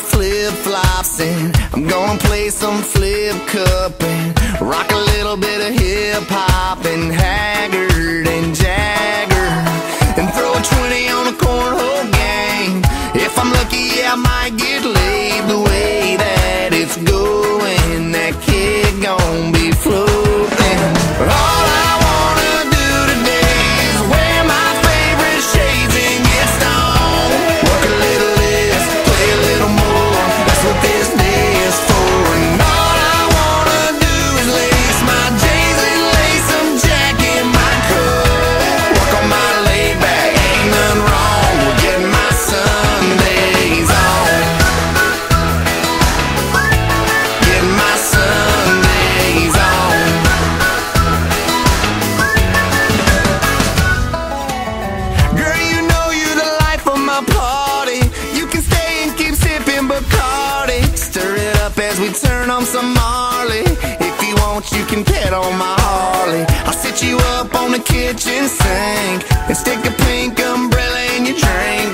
flip flops and I'm gonna play some flip cup and rock a little bit of hip hop and have. some Marley. If you want, you can pet on my Harley. I'll sit you up on the kitchen sink And stick a pink umbrella in your drink.